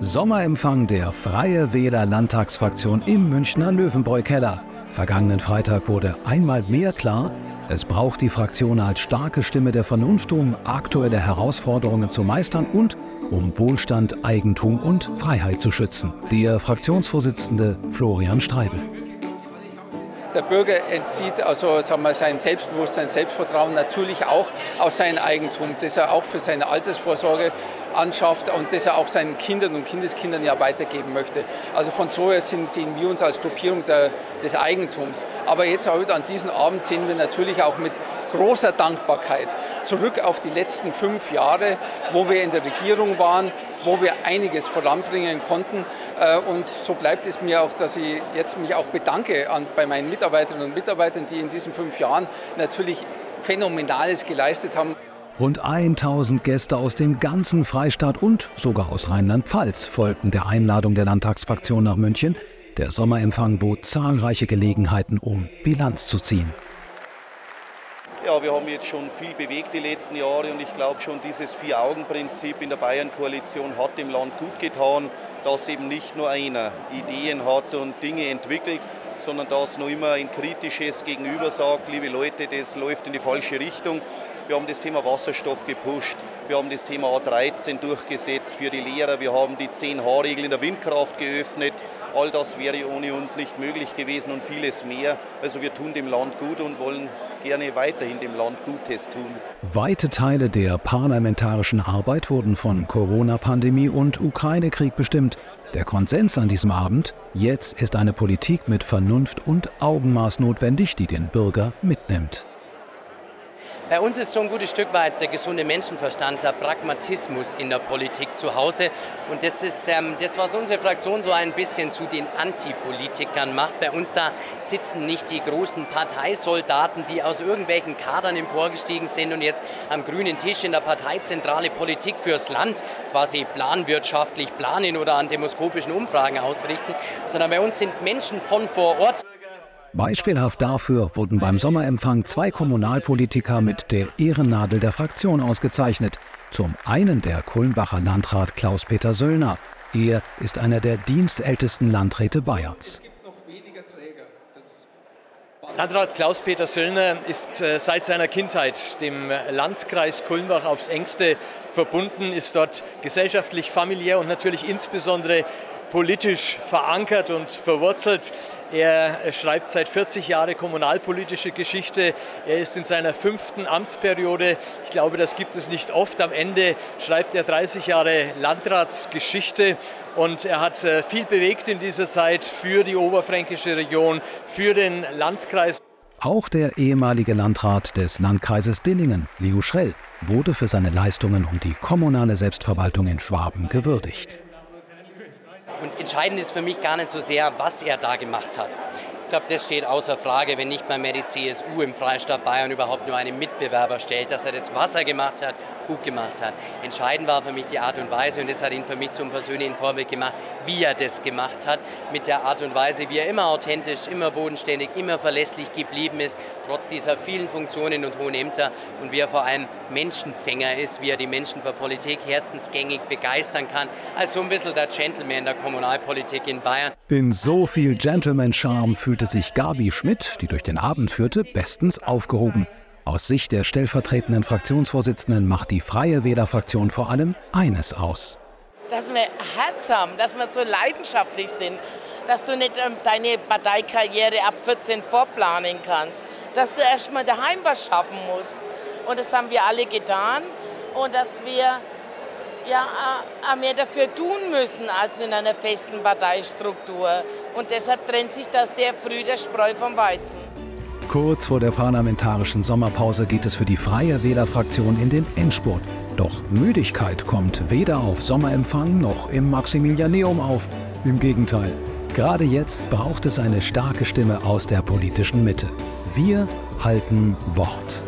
Sommerempfang der Freie Wähler Landtagsfraktion im Münchner Löwenbräu-Keller. Vergangenen Freitag wurde einmal mehr klar, es braucht die Fraktion als starke Stimme der Vernunft, um aktuelle Herausforderungen zu meistern und um Wohlstand, Eigentum und Freiheit zu schützen. Der Fraktionsvorsitzende Florian Streibel. Der Bürger entzieht also sagen wir, sein Selbstbewusstsein, Selbstvertrauen natürlich auch aus seinem Eigentum, das er auch für seine Altersvorsorge anschafft und das er auch seinen Kindern und Kindeskindern ja weitergeben möchte. Also von so her sind, sehen wir uns als Gruppierung der, des Eigentums. Aber jetzt heute an diesem Abend sehen wir natürlich auch mit großer Dankbarkeit zurück auf die letzten fünf Jahre, wo wir in der Regierung waren, wo wir einiges voranbringen konnten. Äh, und so bleibt es mir auch, dass ich jetzt mich auch bedanke an, bei meinen Mitarbeiterinnen und Mitarbeitern, die in diesen fünf Jahren natürlich Phänomenales geleistet haben. Rund 1000 Gäste aus dem ganzen Freistaat und sogar aus Rheinland-Pfalz folgten der Einladung der Landtagsfraktion nach München. Der Sommerempfang bot zahlreiche Gelegenheiten, um Bilanz zu ziehen. Ja, wir haben jetzt schon viel bewegt die letzten Jahre und ich glaube schon, dieses Vier-Augen-Prinzip in der Bayern-Koalition hat dem Land gut getan, dass eben nicht nur einer Ideen hat und Dinge entwickelt, sondern dass noch immer ein kritisches Gegenüber sagt, liebe Leute, das läuft in die falsche Richtung. Wir haben das Thema Wasserstoff gepusht, wir haben das Thema A13 durchgesetzt für die Lehrer, wir haben die 10H-Regel in der Windkraft geöffnet. All das wäre ohne uns nicht möglich gewesen und vieles mehr. Also wir tun dem Land gut und wollen gerne weiterhin dem Land Gutes tun. Weite Teile der parlamentarischen Arbeit wurden von Corona-Pandemie und Ukraine-Krieg bestimmt. Der Konsens an diesem Abend, jetzt ist eine Politik mit Vernunft und Augenmaß notwendig, die den Bürger mitnimmt. Bei uns ist so ein gutes Stück weit der gesunde Menschenverstand, der Pragmatismus in der Politik zu Hause. Und das ist ähm, das, was unsere Fraktion so ein bisschen zu den Antipolitikern macht. Bei uns da sitzen nicht die großen Parteisoldaten, die aus irgendwelchen Kadern emporgestiegen sind und jetzt am grünen Tisch in der Parteizentrale Politik fürs Land quasi planwirtschaftlich planen oder an demoskopischen Umfragen ausrichten, sondern bei uns sind Menschen von vor Ort. Beispielhaft dafür wurden beim Sommerempfang zwei Kommunalpolitiker mit der Ehrennadel der Fraktion ausgezeichnet. Zum einen der Kulmbacher Landrat Klaus-Peter Söllner. Er ist einer der dienstältesten Landräte Bayerns. Landrat Klaus-Peter Söllner ist äh, seit seiner Kindheit dem Landkreis Kulmbach aufs engste verbunden, ist dort gesellschaftlich, familiär und natürlich insbesondere politisch verankert und verwurzelt. Er schreibt seit 40 Jahren kommunalpolitische Geschichte. Er ist in seiner fünften Amtsperiode. Ich glaube, das gibt es nicht oft. Am Ende schreibt er 30 Jahre Landratsgeschichte und er hat äh, viel bewegt in dieser Zeit für die oberfränkische Region, für den Landkreis. Auch der ehemalige Landrat des Landkreises Dillingen, Leo Schrell, wurde für seine Leistungen um die kommunale Selbstverwaltung in Schwaben gewürdigt. Und entscheidend ist für mich gar nicht so sehr, was er da gemacht hat. Glaube, das steht außer Frage, wenn nicht mal mehr die CSU im Freistaat Bayern überhaupt nur einen Mitbewerber stellt, dass er das, was er gemacht hat, gut gemacht hat. Entscheidend war für mich die Art und Weise und das hat ihn für mich zum persönlichen Vorbild gemacht, wie er das gemacht hat, mit der Art und Weise, wie er immer authentisch, immer bodenständig, immer verlässlich geblieben ist, trotz dieser vielen Funktionen und hohen Ämter und wie er vor allem Menschenfänger ist, wie er die Menschen für Politik herzensgängig begeistern kann. Also ein bisschen der Gentleman der Kommunalpolitik in Bayern. In so viel Gentleman-Charme fühlt fühlte sich Gabi Schmidt, die durch den Abend führte, bestens aufgehoben. Aus Sicht der stellvertretenden Fraktionsvorsitzenden macht die Freie Wählerfraktion vor allem eines aus. Dass wir Herz haben, dass wir so leidenschaftlich sind, dass du nicht ähm, deine Parteikarriere ab 14 vorplanen kannst, dass du erst mal daheim was schaffen musst. Und das haben wir alle getan und dass wir ja, äh, mehr dafür tun müssen als in einer festen Parteistruktur. Und deshalb trennt sich da sehr früh der Spreu vom Weizen. Kurz vor der parlamentarischen Sommerpause geht es für die Freie Wählerfraktion in den Endspurt. Doch Müdigkeit kommt weder auf Sommerempfang noch im Maximilianeum auf. Im Gegenteil, gerade jetzt braucht es eine starke Stimme aus der politischen Mitte. Wir halten Wort.